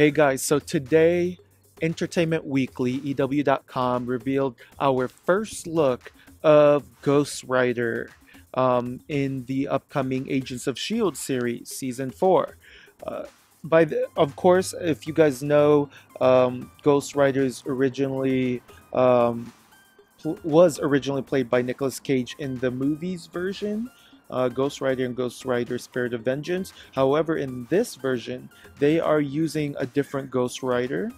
Hey guys, so today Entertainment Weekly, EW.com, revealed our first look of Ghost Rider um, in the upcoming Agents of S.H.I.E.L.D. series, Season 4. Uh, by the, of course, if you guys know, um, Ghost Rider is originally um, was originally played by Nicolas Cage in the movies version, uh, Ghost Rider and Ghost Rider Spirit of Vengeance. However, in this version, they are using a different Ghost Rider,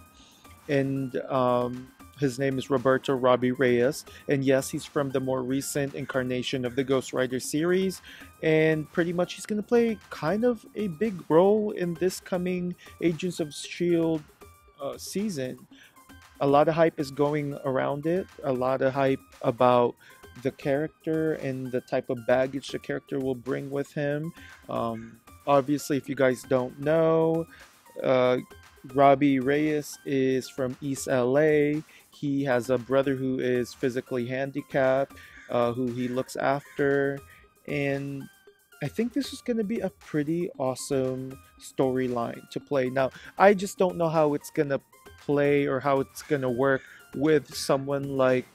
and um, his name is Roberto Robbie Reyes. And yes, he's from the more recent incarnation of the Ghost Rider series, and pretty much he's going to play kind of a big role in this coming Agents of S.H.I.E.L.D. Uh, season. A lot of hype is going around it, a lot of hype about the character and the type of baggage the character will bring with him. Um, obviously, if you guys don't know, uh, Robbie Reyes is from East LA. He has a brother who is physically handicapped, uh, who he looks after. And I think this is going to be a pretty awesome storyline to play. Now, I just don't know how it's going to play or how it's going to work with someone like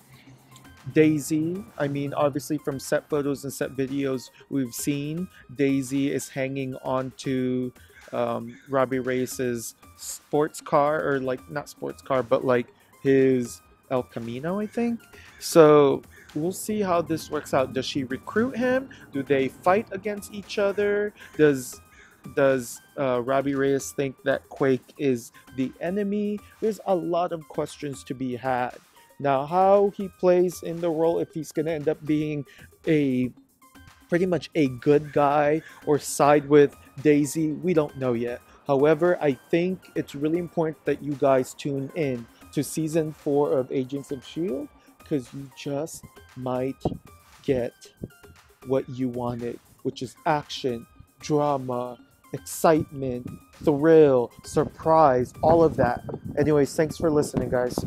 Daisy, I mean, obviously from set photos and set videos we've seen, Daisy is hanging onto um, Robbie Reyes's sports car, or like not sports car, but like his El Camino, I think. So we'll see how this works out. Does she recruit him? Do they fight against each other? Does does uh, Robbie Reyes think that Quake is the enemy? There's a lot of questions to be had. Now, how he plays in the role, if he's going to end up being a pretty much a good guy or side with Daisy, we don't know yet. However, I think it's really important that you guys tune in to season four of Agents of S.H.I.E.L.D. because you just might get what you wanted, which is action, drama, excitement, thrill, surprise, all of that. Anyways, thanks for listening, guys.